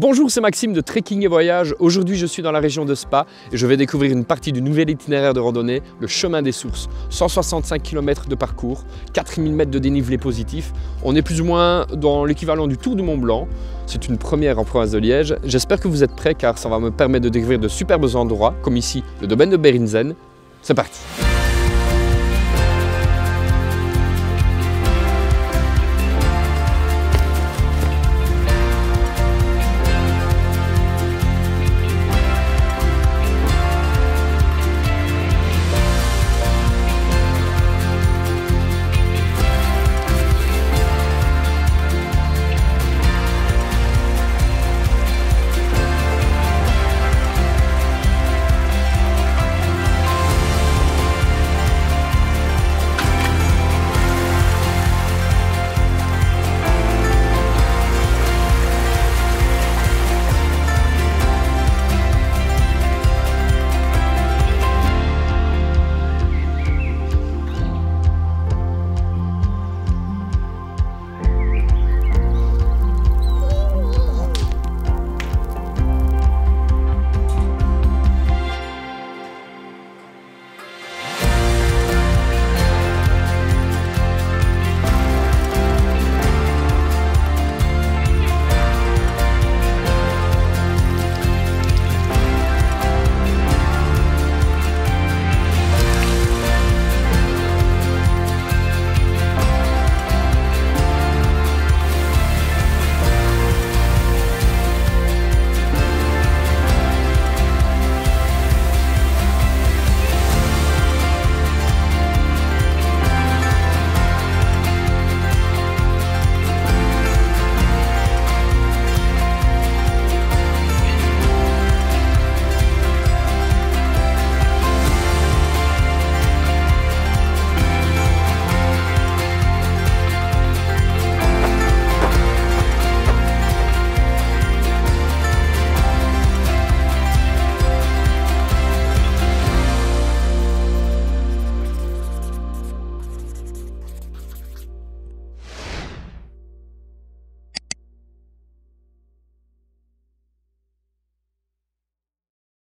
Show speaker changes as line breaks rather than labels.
Bonjour, c'est Maxime de Trekking et Voyage. Aujourd'hui, je suis dans la région de Spa et je vais découvrir une partie du nouvel itinéraire de randonnée, le chemin des sources. 165 km de parcours, 4000 mètres de dénivelé positif. On est plus ou moins dans l'équivalent du Tour du Mont Blanc. C'est une première en province de Liège. J'espère que vous êtes prêts car ça va me permettre de découvrir de superbes endroits, comme ici le domaine de Berinzen. C'est parti